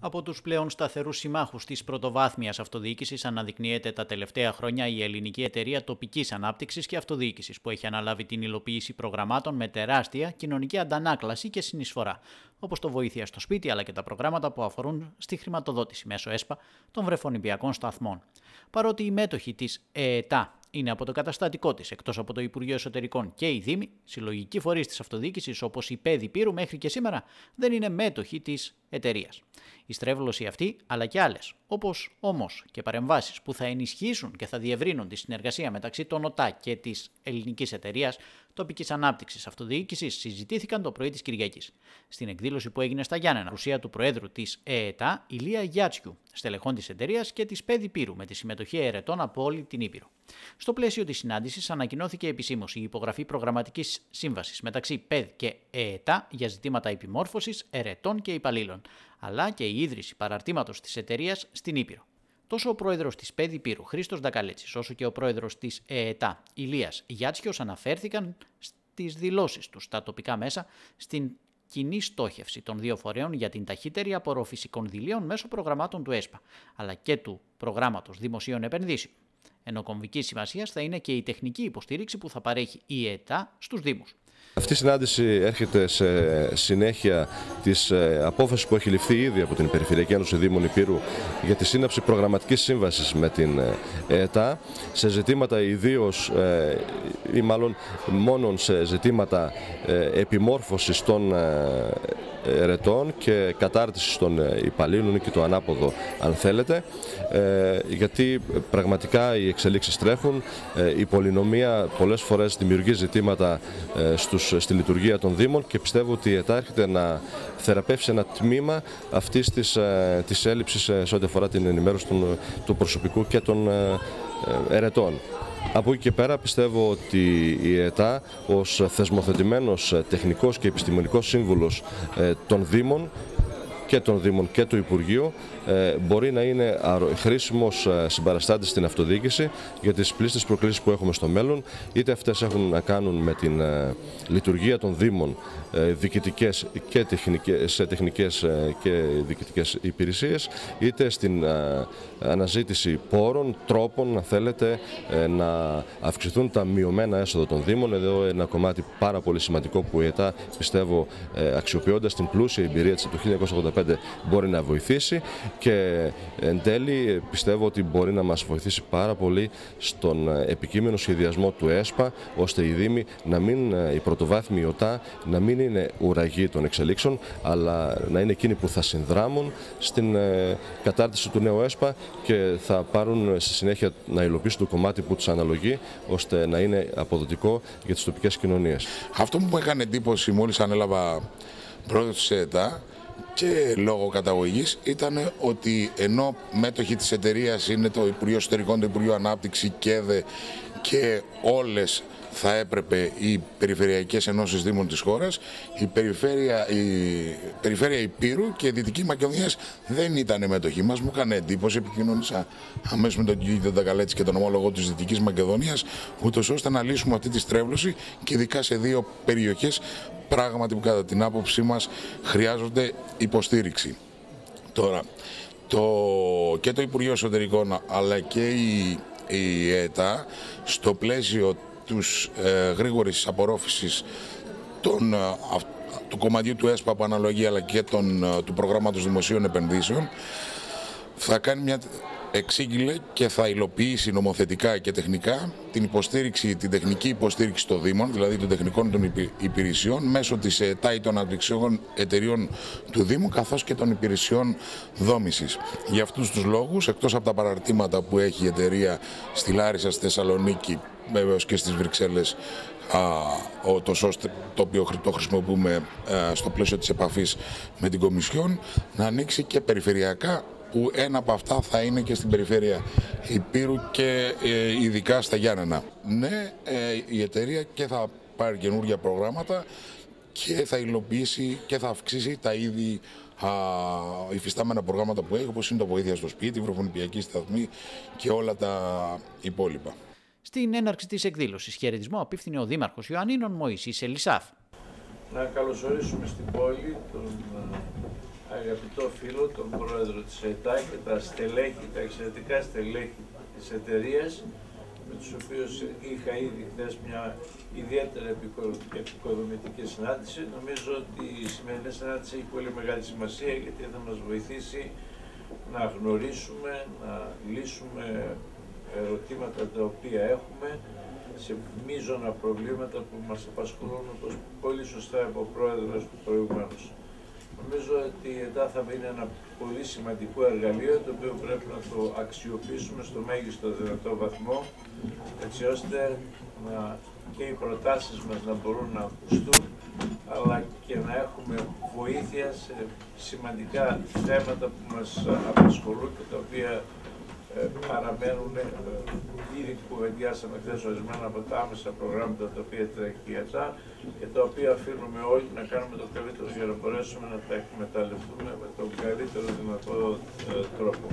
Από τους πλέον σταθερούς συμμάχους της πρωτοβάθμιας αυτοδιοίκησης αναδεικνύεται τα τελευταία χρόνια η ελληνική εταιρεία τοπικής ανάπτυξης και αυτοδιοίκησης, που έχει αναλάβει την υλοποίηση προγραμμάτων με τεράστια κοινωνική αντανάκλαση και συνεισφορά, όπως το Βοήθεια στο σπίτι αλλά και τα προγράμματα που αφορούν στη χρηματοδότηση μέσω ΕΣΠΑ των βρεφονιπιακών σταθμών. Παρότι οι μέτοχοι της ΕΕΤΑ είναι από το καταστατικό της, εκτός από το Υπουργείο Εσωτερικών και οι Δήμοι, συλλογικοί φορείς της αυτοδιοίκησης όπως η ΠΕΔΗ Πύρου μέχρι και σήμερα δεν είναι μέτοχοι της εταιρείας. Η στρέβλωση αυτή, αλλά και άλλες, όπως όμως και παρεμβάσεις που θα ενισχύσουν και θα διευρύνουν τη συνεργασία μεταξύ των ΟΤΑ και της ελληνικής εταιρείας τοπικής ανάπτυξης αυτοδιοίκησης, συζητήθηκαν το πρωί της Κυριακής. Στην εκδήλωση που έγινε στα Γιάννενα, παρουσία του Προέδρου της ΕΕΤΑ, Ηλία Γιάτσιου, στελεχών της εταιρείας και της ΠΕΔΗ Πύρου, με τη συμμετοχή αιρετών από όλη την Ήπειρο. Στο πλαίσιο της συνάντησης ανακοινώθηκε επισήμως η υπογραφή προγραμματικής σύμβασης μεταξύ ΠΕΔ και ΕΕΤΑ για ζητήματα επιμόρφωσης, ερετών και υπαλλήλων, αλλά και η ίδρυση παραρτήματος της εταιρείας στην Ήπειρο. Τόσο ο πρόεδρος της ΠΕΔΗ Πύρου, Χρήστος Ντακαλέτσης, όσο και ο πρόεδρος της ΕΕΤΑ, Ηλίας Γιάτσιος, αναφέρθηκαν στις δηλώσεις τους στα τοπικά μέσα στην κοινή στόχευση των δύο φορέων για την ταχύτερη απορρόφηση κονδυλίων μέσω προγραμμάτων του ΕΣΠΑ, αλλά και του προγράμματος δημοσίων επενδύσεων. Ενώ κομβικής σημασίας θα είναι και η τεχνική υποστήριξη που θα παρέχει η ΕΤΑ στους Δήμους. Αυτή η συνάντηση έρχεται σε συνέχεια της ε, απόφασης που έχει ληφθεί ήδη από την Περιφερειακή Ένωση Δήμων Υπήρου για τη σύναψη προγραμματικής σύμβασης με την ε, ΕΤΑ σε ζητήματα ιδίως ε, ή μάλλον μόνο σε ζητήματα επιμόρφωσης των ερετών και κατάρτισης των υπαλλήλων και το ανάποδο αν θέλετε γιατί πραγματικά οι εξελίξεις τρέχουν η πολυνομία πολλές φορές δημιουργεί ζητήματα στους στη λειτουργία των Δήμων και πιστεύω ότι η ΕΤΑ έρχεται να θεραπεύσει ένα τμήμα αυτής της ε, της έλλειψης ε, σε ό,τι αφορά την ενημέρωση του προσωπικού και των ε, ερετών. Από εκεί και πέρα πιστεύω ότι η ΕΤΑ ως θεσμοθετημένος τεχνικός και επιστημονικός σύμβουλος των Δήμων και των Δήμων και του Υπουργείου ε, μπορεί να είναι χρήσιμος ε, συμπαραστάτης στην αυτοδιοίκηση για τις πλήστες προκλήσεις που έχουμε στο μέλλον, είτε αυτές έχουν να κάνουν με την ε, λειτουργία των Δήμων διοικητικές και τεχνικές, σε τεχνικές και διοικητικές υπηρεσίες, είτε στην αναζήτηση πόρων, τρόπων, να θέλετε, να αυξηθούν τα μειωμένα έσοδα των Δήμων. Εδώ ένα κομμάτι πάρα πολύ σημαντικό που η ΕΤΑ, πιστεύω, αξιοποιώντας την πλούσια εμπειρία της το 1985 μπορεί να βοηθήσει και εν τέλει πιστεύω ότι μπορεί να μας βοηθήσει πάρα πολύ στον επικείμενο σχεδιασμό του ΕΣΠΑ ώστε οι Δήμοι να μην, η πρωτοβάθμιοι ΟΤΑ να μην είναι ουραγοί των εξελίξεων αλλά να είναι εκείνοι που θα συνδράμουν στην ε, κατάρτιση του νέου ΕΣΠΑ και θα πάρουν στη συνέχεια να υλοποιήσουν το κομμάτι που τους αναλογεί ώστε να είναι αποδοτικό για τις τοπικές κοινωνίες. Αυτό που μου έκανε εντύπωση μόλις ανέλαβα πρόεδρος της ΕΤΑ και λόγω καταγωγής ήταν ότι ενώ μέτοχοι της εταιρείας είναι το Υπουργείο Εσωτερικών, το Υπουργείο Ανάπτυξη, ΚΕΔΕ και όλες θα έπρεπε οι περιφερειακές ενώσεις δήμων της χώρας, η περιφέρεια, η περιφέρεια Υπήρου και η Δυτική Μακεδονίας δεν ήταν μέτοχοι μας. Μου έκανε εντύπωση, επικοινωνήσα αμέσως με τον κύριο Ταγκαλέτση και τον ομόλογο της Δυτικής Μακεδονίας, ούτως ώστε να λύσουμε αυτή τη στρέβλωση και ειδικά σε δύο περιοχές πράγματι που κατά την άποψή μας χρειάζονται υποστήριξη. Τώρα, το, και το Υπουργείο Εσωτερικών αλλά και η, η ΕΤΑ στο πλαίσιο τους ε, γρήγορης απορρόφησης των, ε, του κομματιού του ΕΣΠΑ που αναλογεί αλλά και των, ε, του προγράμματος δημοσίων επενδύσεων θα κάνει μια εξήγηλε και θα υλοποιήσει νομοθετικά και τεχνικά την υποστήριξη, την τεχνική υποστήριξη των Δήμων, δηλαδή των τεχνικών των υπηρεσιών, μέσω της ΕΤΑ των αναπτυξιών εταιριών του Δήμου, καθώς και των υπηρεσιών δόμησης. Για αυτούς τους λόγους, εκτός από τα παραρτήματα που έχει η εταιρεία στη Λάρισα, στη Θεσσαλονίκη, βέβαιως και στις Βρυξέλλες, το ΣΟΣ το οποίο το χρησιμοποιούμε στο πλαίσιο της επαφής με την Κομισιόν, να ανοίξει και περιφερειακά που ένα από αυτά θα είναι και στην περιφέρεια Υπήρου και ε, ειδικά στα Γιάννενα. Ναι, ε, η εταιρεία και θα πάρει καινούργια προγράμματα και θα υλοποιήσει και θα αυξήσει τα ήδη α, υφιστάμενα προγράμματα που έχει, όπως είναι το βοήθεια στο σπίτι, η βροφονιπιακή σταθμή και όλα τα υπόλοιπα. Στην έναρξη της εκδήλωσης χαιρετισμό απίφθινε ο Δήμαρχος Ιωαννίνων Μωυσής Ελισάφ. Να καλωσορίσουμε στην πόλη τον αγαπητό φίλο, τον πρόεδρο της ΕΤΑ και τα στελέχη, τα εξαιρετικά στελέχη της εταιρείας, με τους οποίους είχα ήδη χθες μια ιδιαίτερα επικοδομητική συνάντηση. Νομίζω ότι η σημερινή συνάντηση έχει πολύ μεγάλη σημασία γιατί θα μας βοηθήσει να γνωρίσουμε, να λύσουμε ερωτήματα τα οποία έχουμε σε μείζωνα προβλήματα που μας απασχολούν όπως πολύ σωστά είπε ο πρόεδρος του προηγουμένως. Νομίζω ότι η ΕΤΑ θα είναι ένα πολύ σημαντικό εργαλείο το οποίο πρέπει να το αξιοποιήσουμε στο μέγιστο δυνατό βαθμό έτσι ώστε να, και οι προτάσεις μας να μπορούν να ακουστούν αλλά και να έχουμε βοήθεια σε σημαντικά θέματα που μας απασχολούν και τα οποία ε, παραμένουν, ε, ήδη κουβεντιάσαμε χθε ορισμένα από τα άμεσα προγράμματα τα οποία τρέχει η ΕΤΑ και τα οποία αφήνουμε όλοι να κάνουμε το καλύτερο για να μπορέσουμε να τα εκμεταλλευτούμε με τον καλύτερο δυνατό ε, τρόπο.